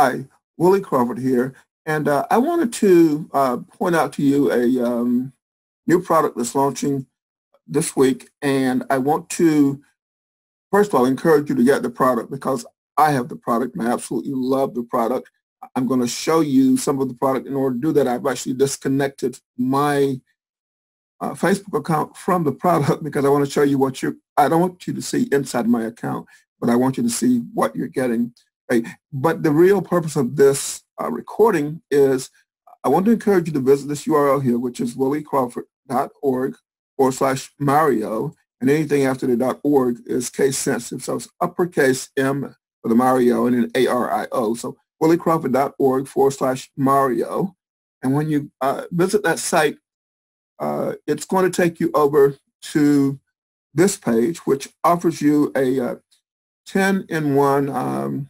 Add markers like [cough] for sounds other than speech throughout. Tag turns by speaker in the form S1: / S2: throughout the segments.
S1: Hi, Willie Crawford here, and uh, I wanted to uh, point out to you a um, new product that's launching this week, and I want to, first of all, encourage you to get the product because I have the product and I absolutely love the product. I'm going to show you some of the product. In order to do that, I've actually disconnected my uh, Facebook account from the [laughs] product because I want to show you what you I don't want you to see inside my account, but I want you to see what you're getting. Right? But the real purpose of this uh, recording is I want to encourage you to visit this URL here, which is williecrawford.org forward slash Mario, and anything after the .org is case sensitive. So it's uppercase M for the Mario and then A-R-I-O. So williecrawford.org forward slash Mario. And when you uh, visit that site, uh, it's going to take you over to this page, which offers you a 10-in-1 uh, um,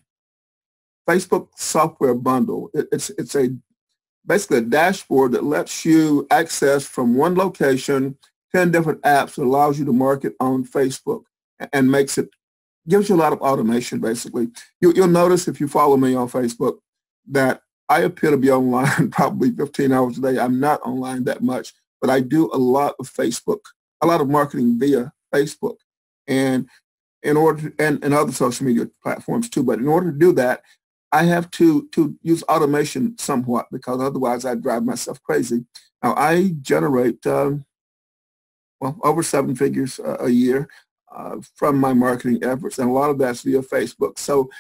S1: Facebook software bundle. It, it's, it's a basically a dashboard that lets you access from one location 10 different apps that allows you to market on Facebook and makes it, gives you a lot of automation basically. You, you'll notice if you follow me on Facebook that I appear to be [laughs] online probably 15 hours a day. I'm not online that much, but I do a lot of Facebook, a lot of marketing via Facebook. And in order to, and, and other social media platforms too. But in order to do that, I have to to use automation somewhat because otherwise I drive myself crazy. Now I generate um, well over seven figures uh, a year uh, from my marketing efforts, and a lot of that's via Facebook. So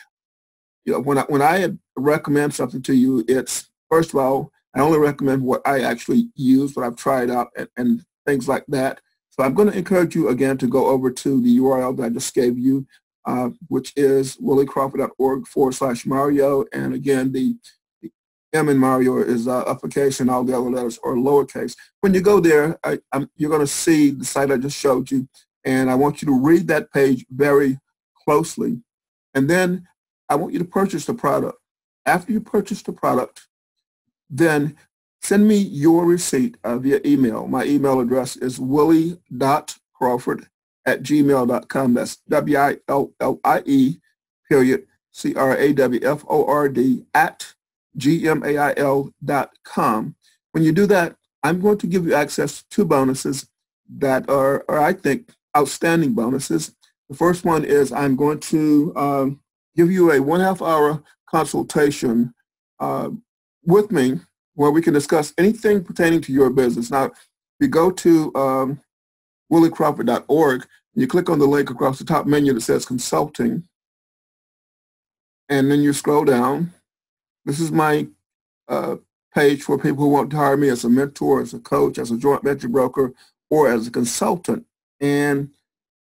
S1: you know when I when I recommend something to you, it's first of all I only recommend what I actually use, what I've tried out, and, and things like that. So I'm going to encourage you again to go over to the URL that I just gave you uh, which is williecrawford.org forward slash Mario. And again, the, the M in Mario is uh, uppercase and all the other letters are lowercase. When you go there, I, you're going to see the site I just showed you. And I want you to read that page very closely. And then I want you to purchase the product. After you purchase the product, then send me your receipt uh, via email. My email address is willie.crawford at gmail.com. That's W-I-L-L-I-E period C-R-A-W-F-O-R-D at G-M-A-I-L dot com. When you do that, I'm going to give you access to two bonuses that are, are I think, outstanding bonuses. The first one is I'm going to um, give you a one half hour consultation uh, with me where we can discuss anything pertaining to your business. Now, if you go to um, williecrawford.org. You click on the link across the top menu that says consulting. And then you scroll down. This is my uh, page for people who want to hire me as a mentor, as a coach, as a joint venture broker, or as a consultant. And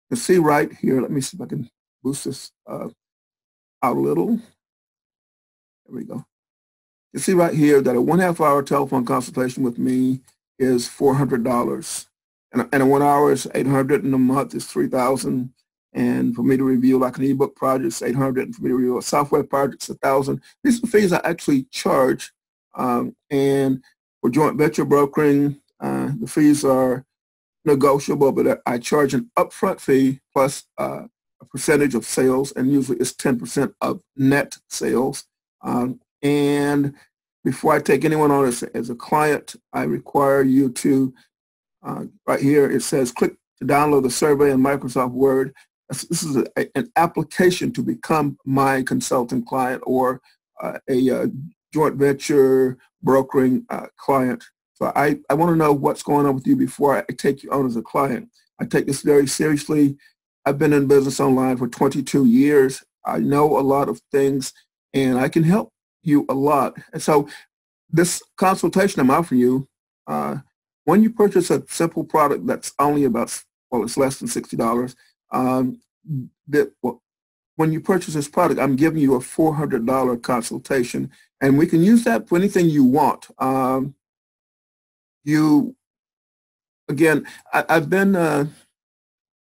S1: you see right here, let me see if I can boost this uh, out a little. There we go. You see right here that a one half hour telephone consultation with me is $400 and, and one hour is 800 and a month is 3000 and for me to review like an ebook project it's 800 and for me to review a software project it's 1000 these are fees i actually charge um, and for joint venture brokering uh, the fees are negotiable but i charge an upfront fee plus uh, a percentage of sales and usually it's 10% of net sales. Um, and before I take anyone on as, as a client, I require you to uh, right here, it says click to download the survey in Microsoft Word. This is a, an application to become my consultant client or uh, a uh, joint venture brokering uh, client. So I, I want to know what's going on with you before I take you on as a client. I take this very seriously. I've been in business online for 22 years. I know a lot of things and I can help you a lot. And so this consultation I'm offering you uh, when you purchase a simple product that's only about, well, it's less than $60, um, that, well, when you purchase this product, I'm giving you a $400 consultation, and we can use that for anything you want. Um, you, again, I, have been uh,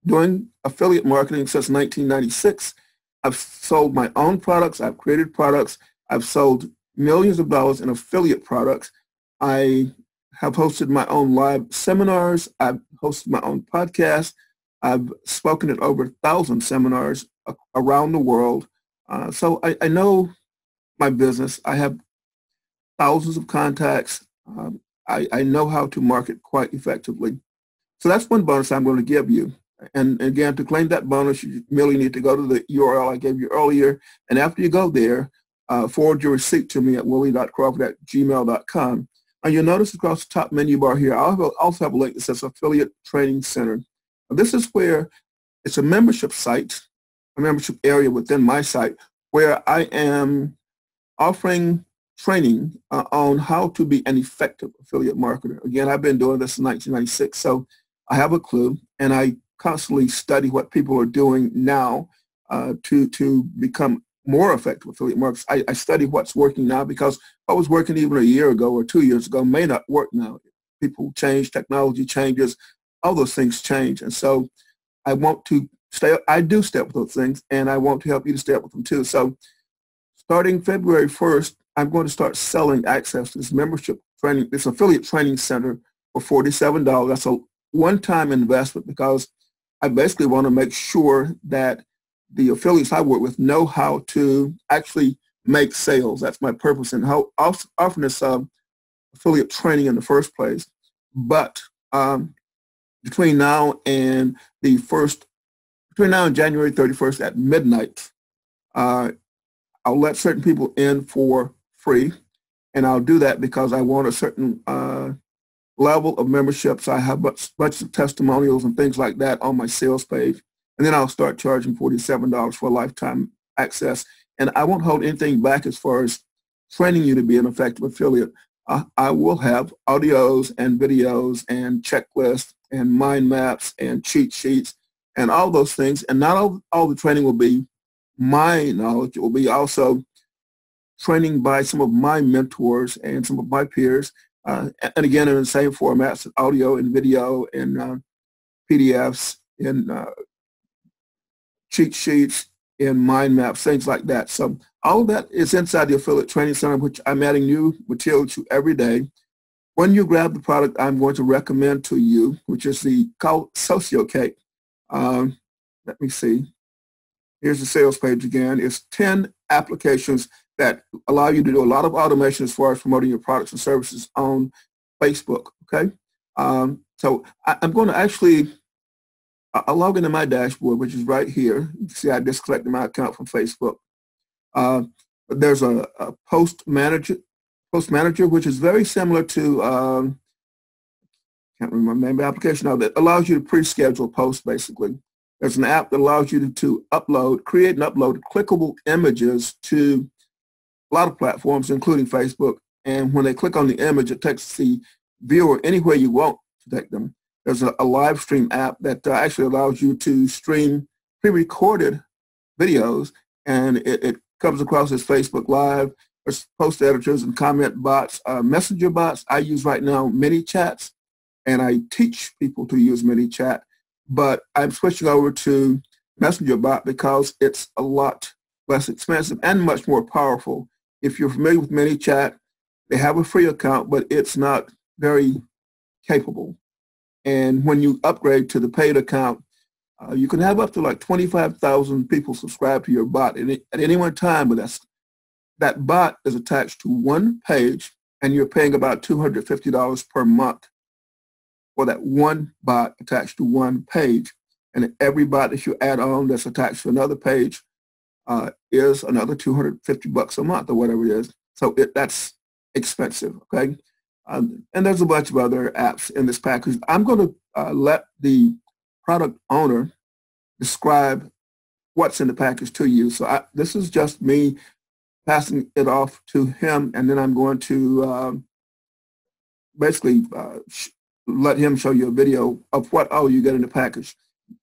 S1: doing affiliate marketing since 1996. I've sold my own products. I've created products. I've sold millions of dollars in affiliate products. I have hosted my own live seminars. I've hosted my own podcast. I've spoken at over a thousand seminars around the world. Uh, so I, I, know my business. I have thousands of contacts. Um, I, I know how to market quite effectively. So that's one bonus I'm going to give you. And again, to claim that bonus, you merely need to go to the URL I gave you earlier. And after you go there, uh, forward your receipt to me at willie.crawford at gmail.com. And you'll notice across the top menu bar here, I also have a link that says Affiliate Training Center. This is where it's a membership site, a membership area within my site, where I am offering training uh, on how to be an effective affiliate marketer. Again, I've been doing this in 1996, so I have a clue, and I constantly study what people are doing now uh, to to become more effective affiliate marketers. I, I study what's working now because what was working even a year ago or two years ago may not work now. People change, technology changes, all those things change, and so I want to stay. I do step with those things, and I want to help you to step with them too. So, starting February 1st, I'm going to start selling access to this membership training, this affiliate training center for $47. That's a one-time investment because I basically want to make sure that the affiliates I work with know how to actually make sales. That's my purpose and how often this uh, affiliate training in the first place. But um, between now and the first, between now and January 31st at midnight, uh, I'll let certain people in for free. And I'll do that because I want a certain uh, level of memberships. I have a bunch of testimonials and things like that on my sales page. And then I'll start charging $47 for lifetime access. And I won't hold anything back as far as training you to be an effective affiliate. I, I will have audios and videos and checklists and mind maps and cheat sheets and all those things. And not all, all the training will be my knowledge. It will be also training by some of my mentors and some of my peers uh, and again, in the same formats, audio and video and uh, PDFs and uh, cheat sheets and mind maps, things like that. So all that is inside the Affiliate Training Center, which I'm adding new material to every day. When you grab the product I'm going to recommend to you, which is the called SociCake. Um, let me see. Here's the sales page again. It's 10 applications that allow you to do a lot of automation as far as promoting your products and services on Facebook, okay? Um, so I, am going to actually, I'll log into my dashboard, which is right here. You see I disconnected my account from Facebook. Uh, there's a, a, post manager, post manager, which is very similar to, um, can't remember the name of the application now, that allows you to pre-schedule posts basically. There's an app that allows you to, to upload, create and upload clickable images to a lot of platforms, including Facebook. And when they click on the image, it takes the viewer anywhere you want to take them. There's a, a live stream app that uh, actually allows you to stream pre-recorded videos, and it, it, comes across as Facebook Live. There's post editors and comment bots, uh, messenger bots. I use right now ManyChats, and I teach people to use ManyChat, but I'm switching over to messenger bot because it's a lot less expensive and much more powerful if you're familiar with ManyChat, they have a free account, but it's not very capable. And when you upgrade to the paid account, uh, you can have up to like 25,000 people subscribe to your bot at, any one time, but that's, that bot is attached to one page and you're paying about $250 per month for that one bot attached to one page. And every bot that you add on that's attached to another page uh, is another 250 bucks a month or whatever it is. So it, that's expensive, okay? Um, and there's a bunch of other apps in this package. I'm going to uh, let the product owner describe what's in the package to you. So I, this is just me passing it off to him, and then I'm going to um, basically uh, let him show you a video of what all you get in the package.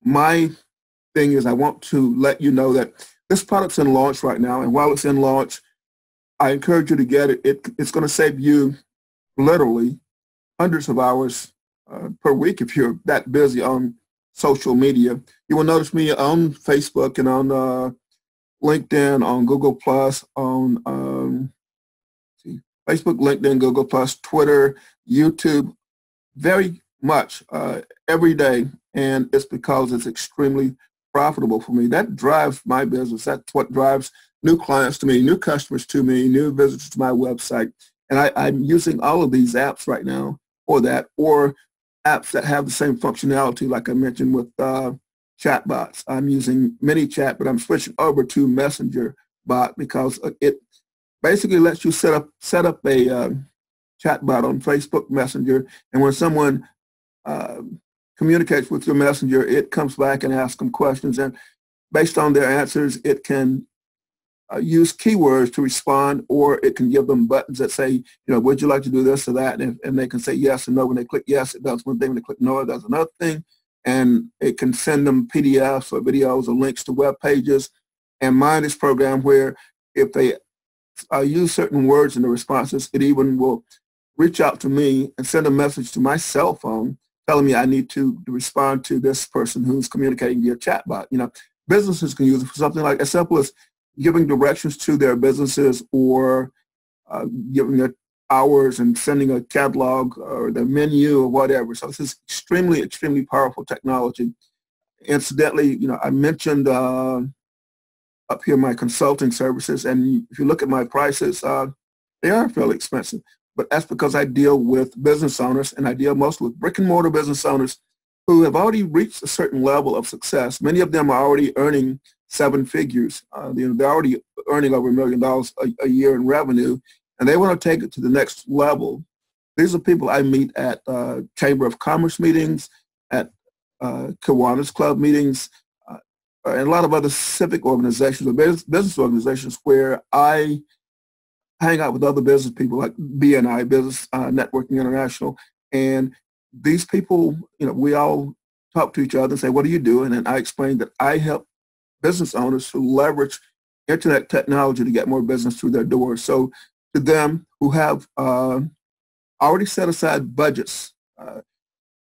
S1: My thing is I want to let you know that this product's in launch right now, and while it's in launch, I encourage you to get it. it it's going to save you literally hundreds of hours uh, per week if you're that busy on social media. You will notice me on Facebook and on uh, LinkedIn, on Google Plus, on um, see, Facebook, LinkedIn, Google Plus, Twitter, YouTube, very much uh, every day, and it's because it's extremely profitable for me. That drives my business. That's what drives new clients to me, new customers to me, new visitors to my website. And I, I'm using all of these apps right now for that, or apps that have the same functionality, like I mentioned with uh, chatbots. I'm using ManyChat, but I'm switching over to Messenger bot because it basically lets you set up set up a uh, chatbot on Facebook Messenger, and when someone uh, communicates with your messenger, it comes back and asks them questions, and based on their answers, it can uh, use keywords to respond, or it can give them buttons that say, you know, would you like to do this or that, and, and they can say yes and no. When they click yes, it does one thing. When they click no, it does another thing, and it can send them PDFs or videos or links to web pages. And mine is programmed where if they uh, use certain words in the responses, it even will reach out to me and send a message to my cell phone telling me I need to, to respond to this person who's communicating via chatbot. You know, businesses can use it for something like as simple as giving directions to their businesses or uh, giving their hours and sending a catalog or the menu or whatever. So this is extremely, extremely powerful technology. Incidentally, you know, I mentioned uh, up here my consulting services, and if you look at my prices, uh, they are fairly expensive but that's because I deal with business owners and I deal mostly with brick and mortar business owners who have already reached a certain level of success. Many of them are already earning seven figures. Uh, you know, they're already earning over a million dollars a year in revenue, and they want to take it to the next level. These are people I meet at uh, Chamber of Commerce meetings, at uh, Kiwanis Club meetings, uh, and a lot of other civic organizations or business organizations where I hang out with other business people like BNI, Business uh, Networking International, and these people, you know, we all talk to each other and say, what are you doing? And I explain that I help business owners to leverage internet technology to get more business through their doors. So to them who have uh, already set aside budgets, uh,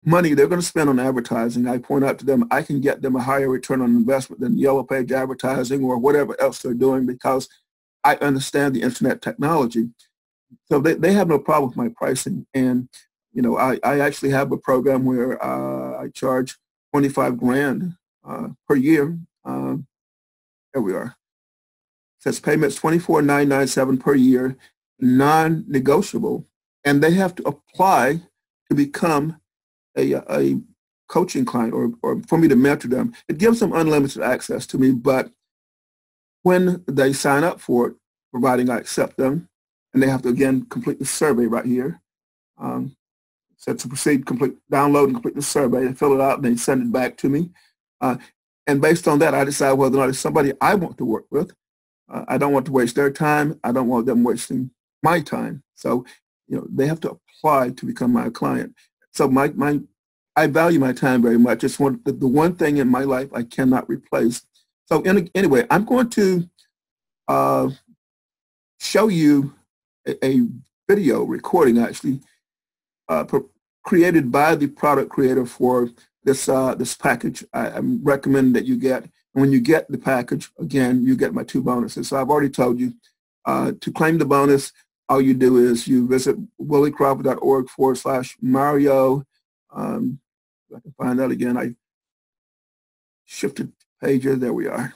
S1: money they're going to spend on advertising, I point out to them I can get them a higher return on investment than yellow page advertising or whatever else they're doing because I understand the internet technology. So they, they have no problem with my pricing. And, you know, I, I actually have a program where uh, I charge 25 grand uh, per year. Uh, there we are. It says payments 24997 per year, non-negotiable. And they have to apply to become a, a coaching client or, or for me to mentor them. It gives them unlimited access to me, but when they sign up for it, providing I accept them, and they have to again complete the survey right here. Um, to proceed, complete, download and complete the survey, they fill it out and they send it back to me. Uh, and based on that, I decide whether or not it's somebody I want to work with. Uh, I don't want to waste their time. I don't want them wasting my time. So, you know, they have to apply to become my client. So my, my I value my time very much. It's one the, the one thing in my life I cannot replace. So in, anyway, I'm going to uh, show you a, a video recording actually uh, created by the product creator for this uh, this package. I, I, recommend that you get. And when you get the package, again, you get my two bonuses. So I've already told you uh, to claim the bonus. All you do is you visit williecrawford.org forward slash Mario. Um, I can find that again. I shifted pages. There we are.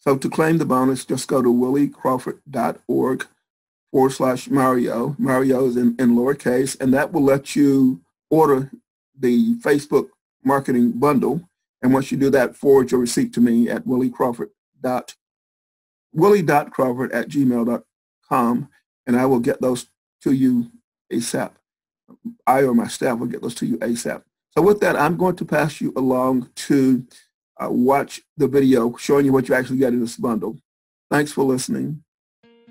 S1: So to claim the bonus, just go to williecrawford.org forward slash Mario. Mario is in, in lowercase, and that will let you order the Facebook marketing bundle. And once you do that, forward your receipt to me at williecrawford dot willie.crawford at gmail.com, and I will get those to you ASAP. I or my staff will get those to you ASAP. So with that, I'm going to pass you along to uh, watch the video showing you what you actually get in this bundle. Thanks for listening.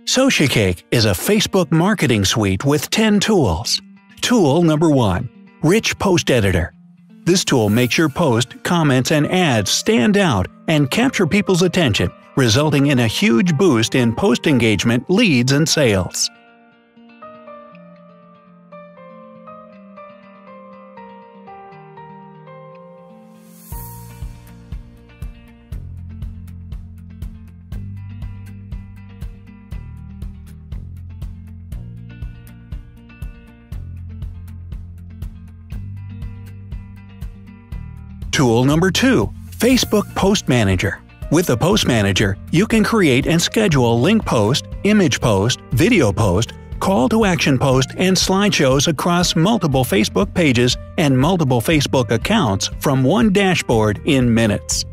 S2: SociCake is a Facebook marketing suite with 10 tools. Tool number one, Rich Post Editor. This tool makes your post, comments, and ads stand out and capture people's attention, resulting in a huge boost in post engagement, leads, and sales. Tool number 2. Facebook Post Manager. With the Post Manager, you can create and schedule link post, image post, video post, call to action post, and slideshows across multiple Facebook pages and multiple Facebook accounts from one dashboard in minutes.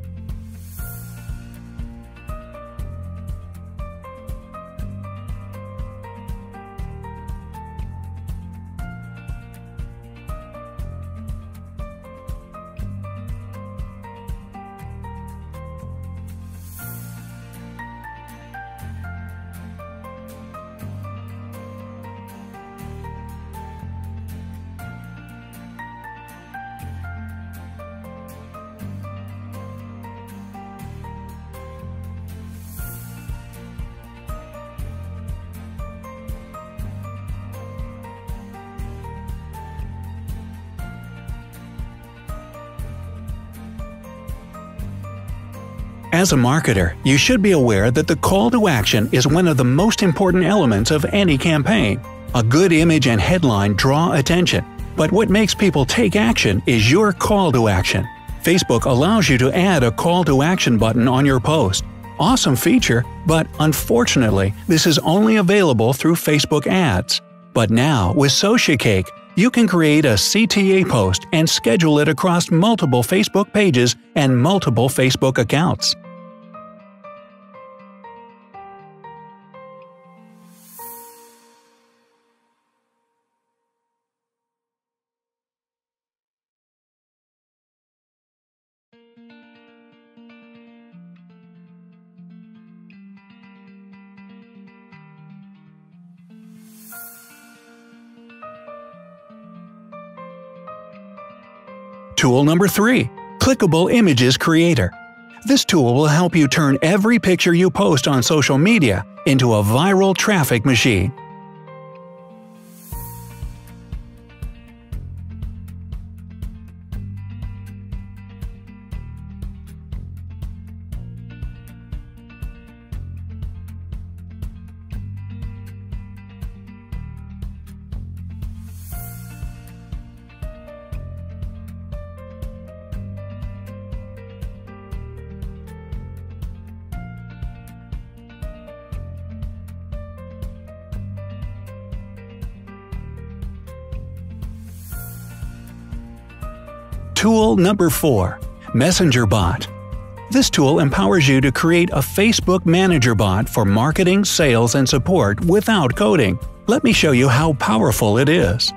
S2: As a marketer, you should be aware that the call to action is one of the most important elements of any campaign. A good image and headline draw attention, but what makes people take action is your call to action. Facebook allows you to add a call to action button on your post. Awesome feature, but unfortunately, this is only available through Facebook ads. But now, with SociCake, you can create a CTA post and schedule it across multiple Facebook pages and multiple Facebook accounts. Tool number 3. Clickable Images Creator. This tool will help you turn every picture you post on social media into a viral traffic machine. Number 4. Messenger Bot. This tool empowers you to create a Facebook Manager bot for marketing, sales, and support without coding. Let me show you how powerful it is.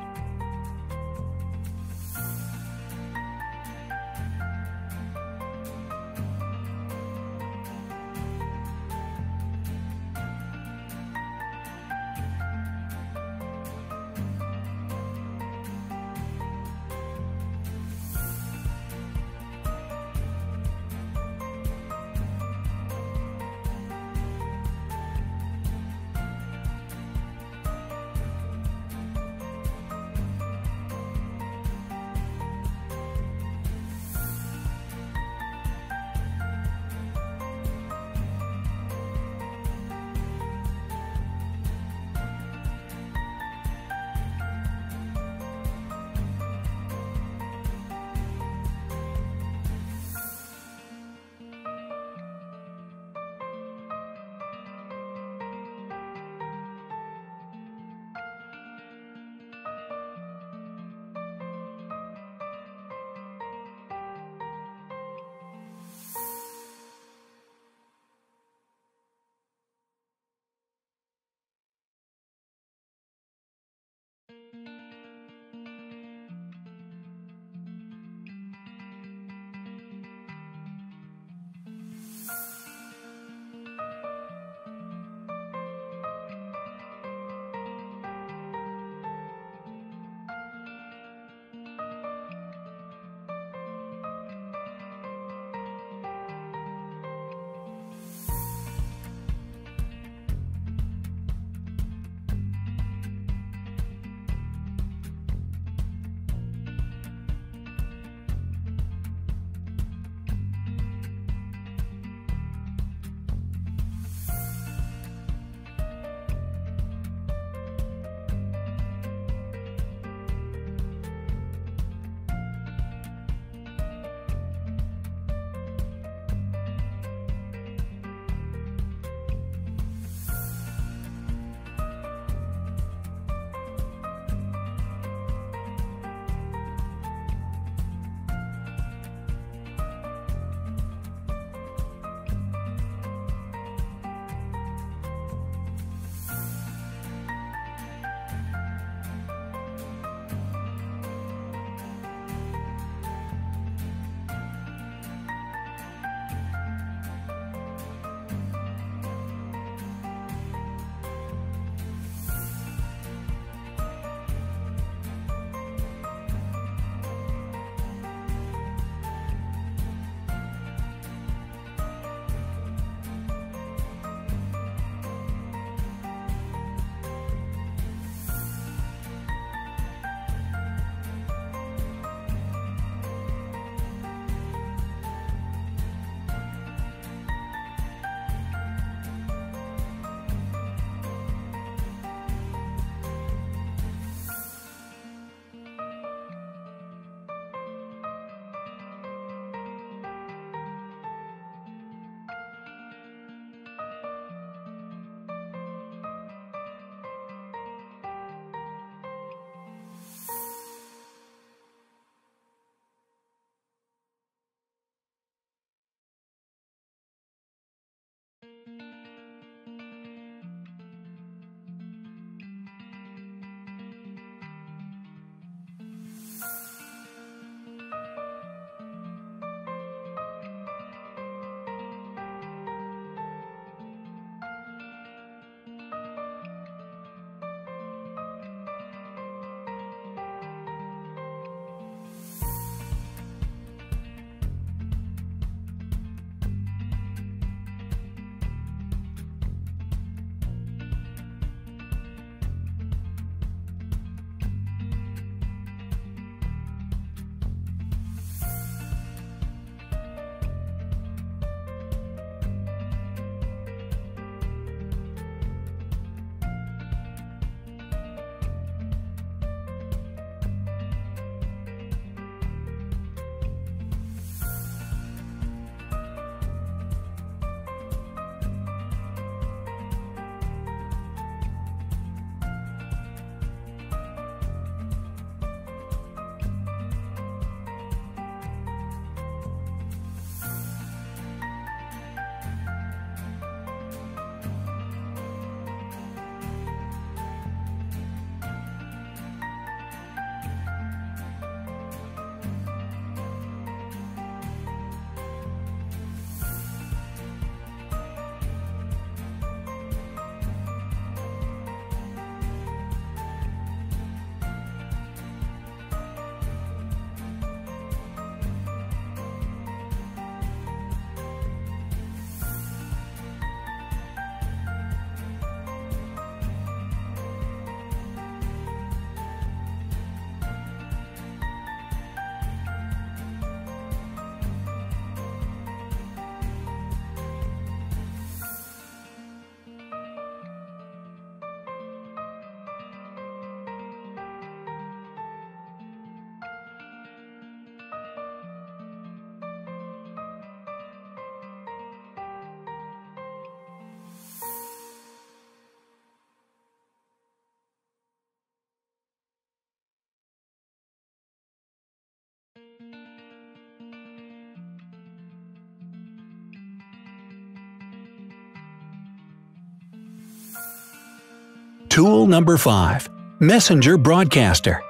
S2: Tool number 5 Messenger Broadcaster.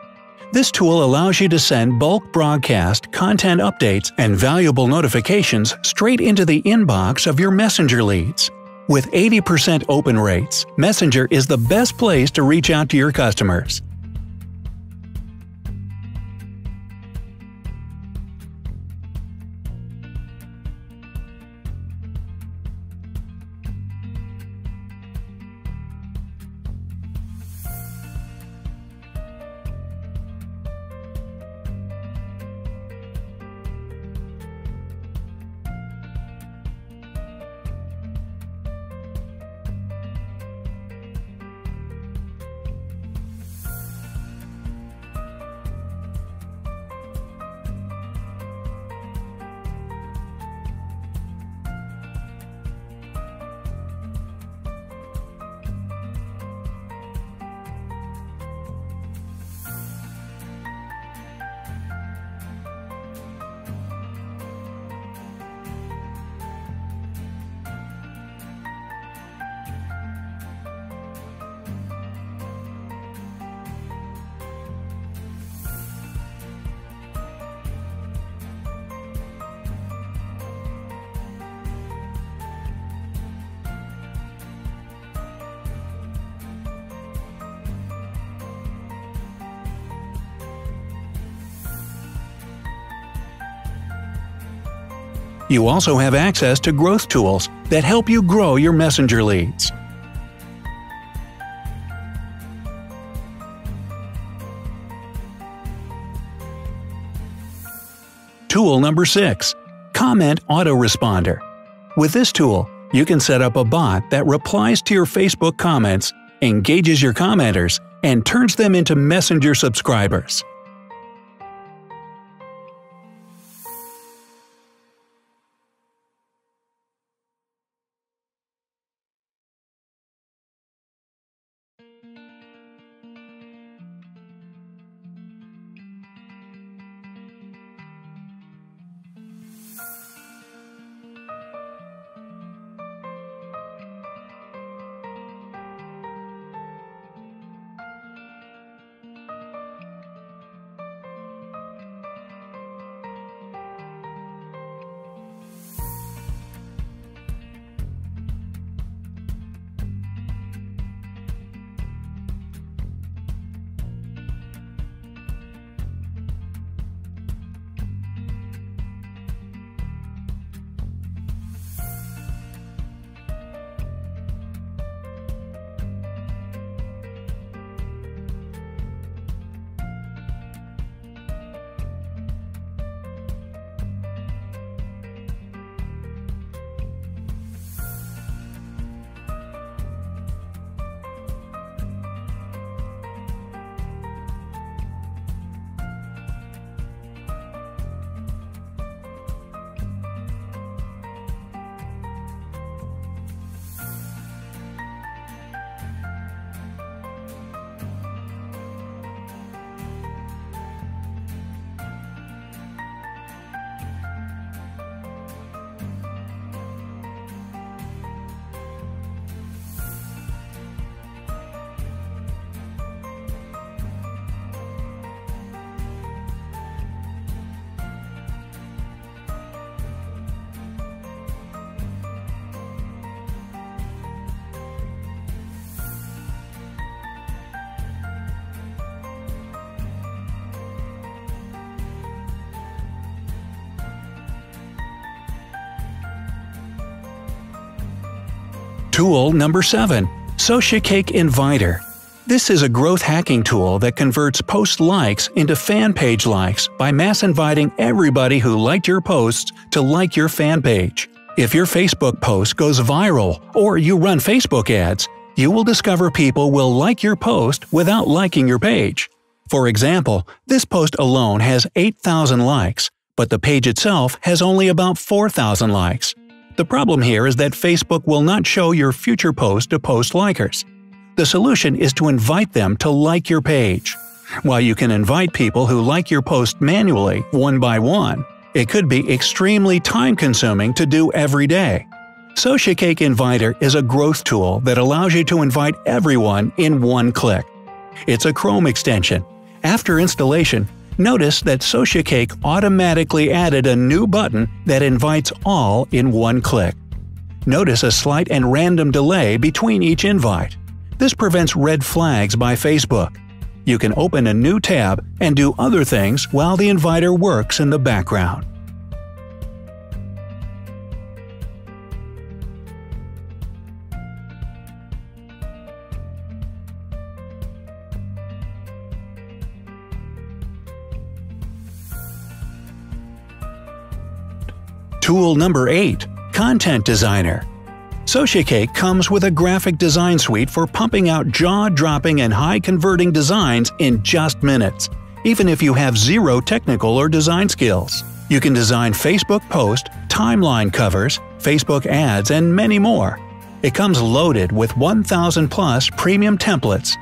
S2: This tool allows you to send bulk broadcast, content updates, and valuable notifications straight into the inbox of your Messenger leads. With 80% open rates, Messenger is the best place to reach out to your customers. You also have access to growth tools that help you grow your messenger leads. Tool number 6. Comment Autoresponder. With this tool, you can set up a bot that replies to your Facebook comments, engages your commenters, and turns them into Messenger subscribers. Tool number 7. SociCake Inviter. This is a growth hacking tool that converts post likes into fan page likes by mass inviting everybody who liked your posts to like your fan page. If your Facebook post goes viral or you run Facebook ads, you will discover people will like your post without liking your page. For example, this post alone has 8,000 likes, but the page itself has only about 4,000 likes. The problem here is that Facebook will not show your future post to post likers. The solution is to invite them to like your page. While you can invite people who like your post manually, one by one, it could be extremely time consuming to do every day. SociCake Inviter is a growth tool that allows you to invite everyone in one click. It's a Chrome extension. After installation, notice that SociCake automatically added a new button that invites all in one click. Notice a slight and random delay between each invite. This prevents red flags by Facebook. You can open a new tab and do other things while the inviter works in the background. Tool number 8. Content Designer SociCake comes with a graphic design suite for pumping out jaw-dropping and high-converting designs in just minutes, even if you have zero technical or design skills. You can design Facebook post, timeline covers, Facebook ads, and many more. It comes loaded with 1000 plus premium templates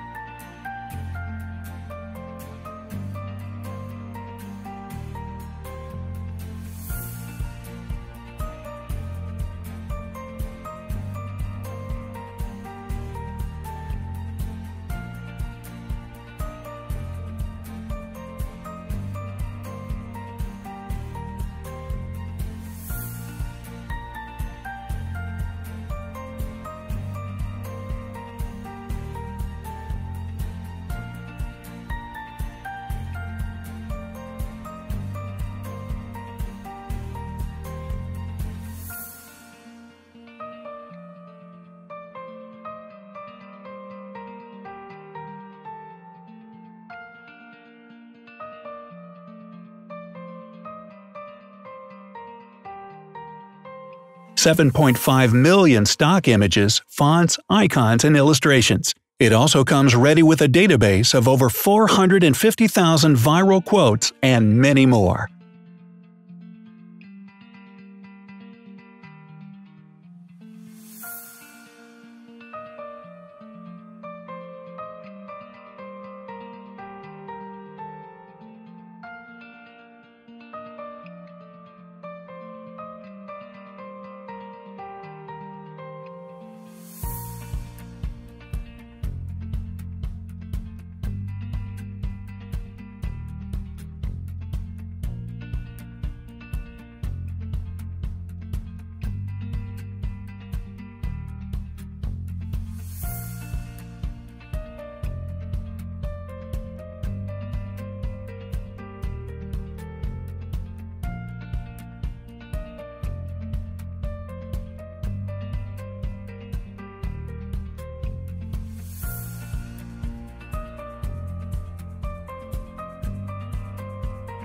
S2: 7.5 million stock images, fonts, icons, and illustrations. It also comes ready with a database of over 450,000 viral quotes and many more.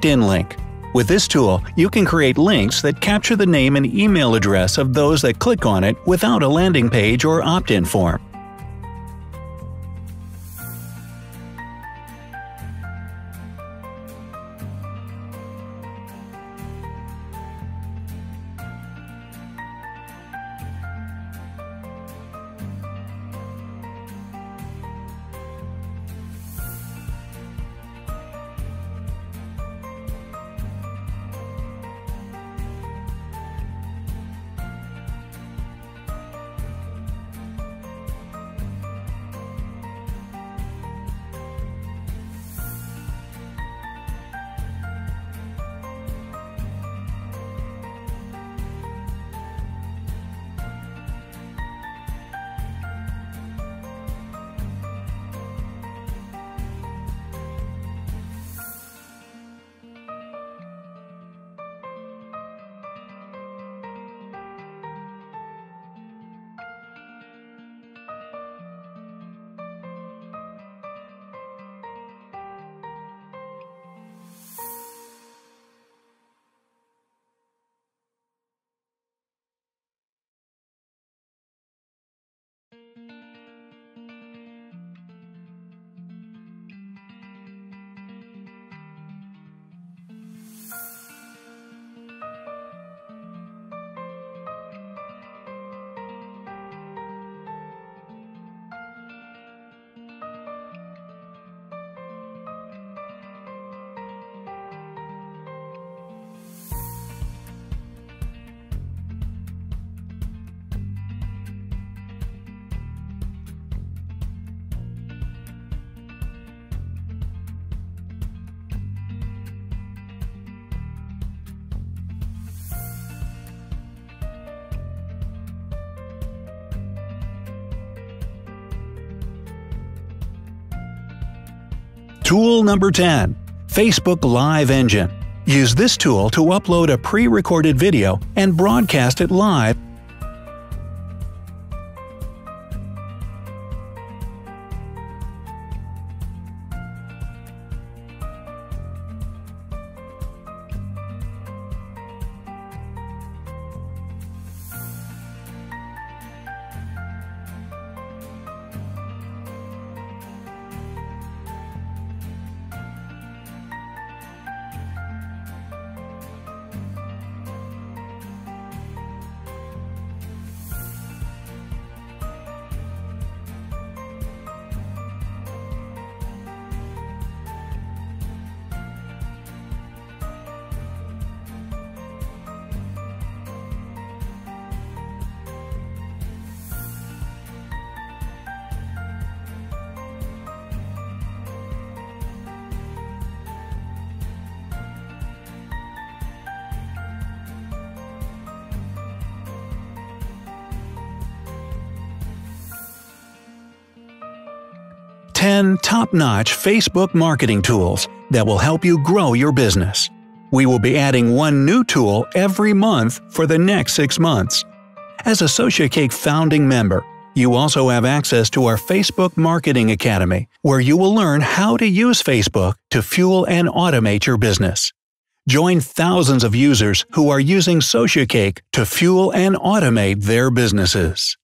S2: 'In link. With this tool, you can create links that capture the name and email address of those that click on it without a landing page or opt-in form. Tool number 10 Facebook Live Engine. Use this tool to upload a pre recorded video and broadcast it live 10 top notch Facebook marketing tools that will help you grow your business. We will be adding one new tool every month for the next six months. As a SociCake founding member, you also have access to our Facebook Marketing Academy, where you will learn how to use Facebook to fuel and automate your business. Join thousands of users who are using SociCake to fuel and automate their businesses.